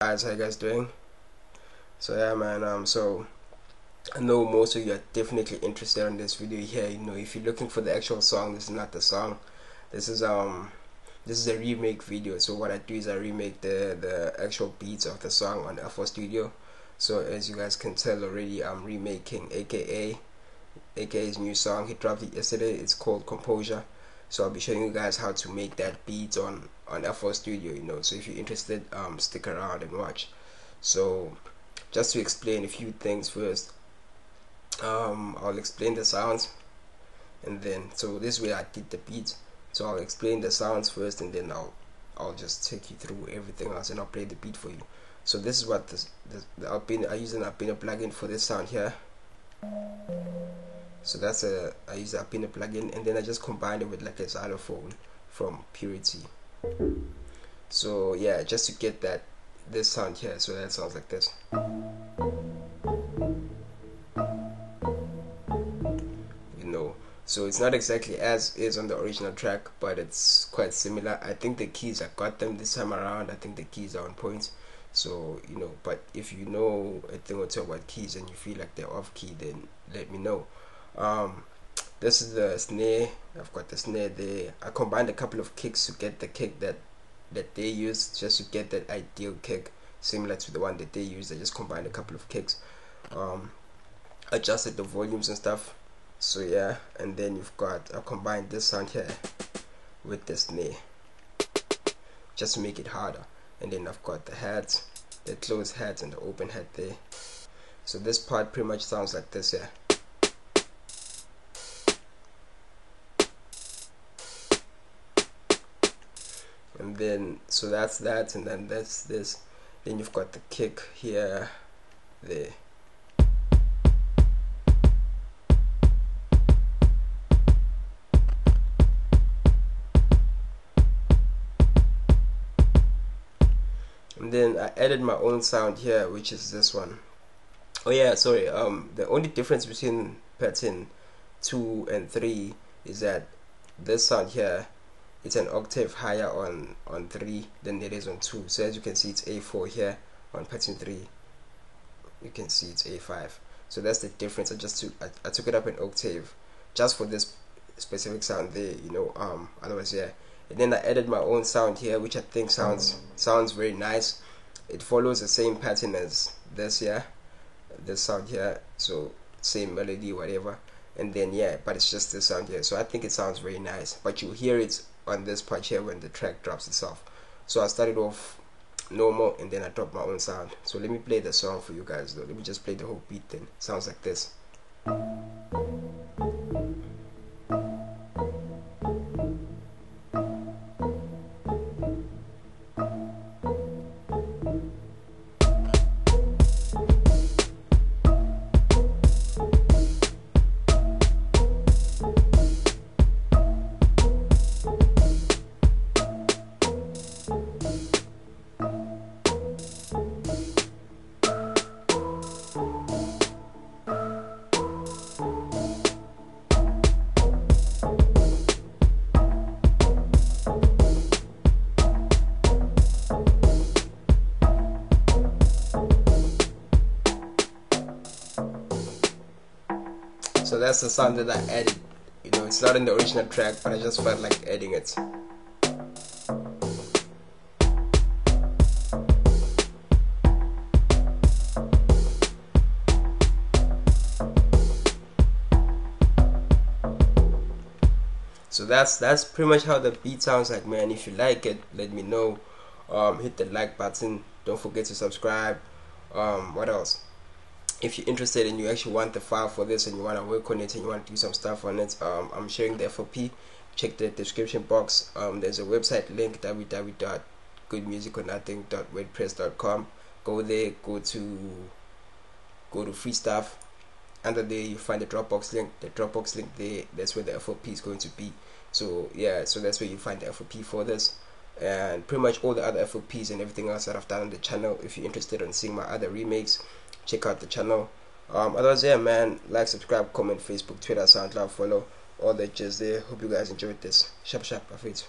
guys how you guys doing? So yeah man um so I know most of you are definitely interested in this video here. You know if you're looking for the actual song this is not the song. This is um this is a remake video. So what I do is I remake the the actual beats of the song on FL Studio. So as you guys can tell already I'm remaking aka AKA's new song he dropped it yesterday. It's called Composure so I'll be showing you guys how to make that beat on on FL Studio you know. So if you're interested um stick around and watch. So just to explain a few things first. Um I'll explain the sounds and then so this way I did the beat so I'll explain the sounds first and then I'll I'll just take you through everything else and I'll play the beat for you. So this is what this, this the Alpina I use an Alpina plugin for this sound here so that's a I use a Alpina plugin and then I just combined it with like a xylophone from Purity. So yeah just to get that this sound here so that sounds like this. You know so it's not exactly as is on the original track but it's quite similar. I think the keys I got them this time around. I think the keys are on point. So you know but if you know a thing or two about keys and you feel like they're off key then let me know um, this is the snare. I've got the snare there. I combined a couple of kicks to get the kick that that they use just to get that ideal kick similar to the one that they use. I just combined a couple of kicks. Um, adjusted the volumes and stuff. So yeah. And then you've got I combined this sound here with the snare. Just to make it harder. And then I've got the heads the closed heads and the open head there. So this part pretty much sounds like this here then so that's that and then that's this. Then you've got the kick here there. And then I added my own sound here which is this one. Oh yeah sorry um the only difference between pattern 2 and 3 is that this sound here it's an octave higher on on 3 than it is on 2 so as you can see it's a4 here on pattern 3 you can see it's a5 so that's the difference. I just took I, I took it up an octave just for this specific sound there you know um otherwise yeah. And then I added my own sound here which I think sounds sounds very nice. It follows the same pattern as this yeah. This sound here. So same melody whatever. And then yeah but it's just this sound here. So I think it sounds very nice. But you hear it on this part here when the track drops itself. So I started off normal and then I dropped my own sound. So let me play the song for you guys though. Let me just play the whole beat then. Sounds like this that's the sound that I added. You know it's not in the original track but I just felt like adding it. So that's that's pretty much how the beat sounds like man. If you like it let me know. Um, hit the like button. Don't forget to subscribe. Um, what else if you're interested and you actually want the file for this and you want to work on it and you want to do some stuff on it um, i'm sharing the FLP check the description box. Um, there's a website link www.goodmusicornothing.wordpress.com go there go to go to free stuff. Under there you find the dropbox link. The dropbox link there that's where the FLP is going to be. So yeah so that's where you find the FLP for this. And pretty much all the other FLPs and everything else that I've done on the channel if you're interested in seeing my other remakes check out the channel. Um, otherwise yeah man like subscribe comment facebook twitter soundcloud follow all that just there. Hope you guys enjoyed this. Sharp sharp perfect